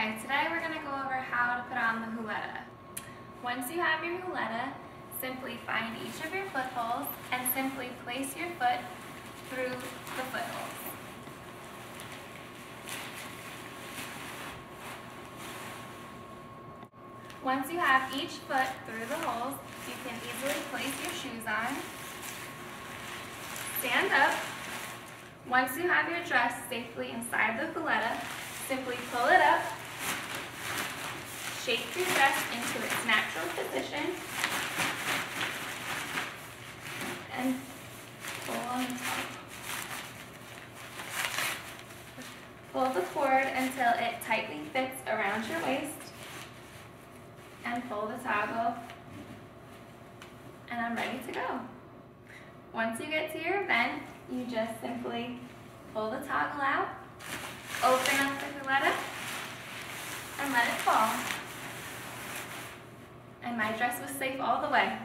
Okay, today we're going to go over how to put on the huoletta. Once you have your huoletta, simply find each of your footholes and simply place your foot through the foot footholes. Once you have each foot through the holes, you can easily place your shoes on. Stand up. Once you have your dress safely inside the huoletta, Simply pull it shape into its natural position, and pull on the top. Pull the cord until it tightly fits around your waist, and pull the toggle, and I'm ready to go. Once you get to your event, you just simply pull the toggle out, Open up the huoletta and let it fall. And my dress was safe all the way.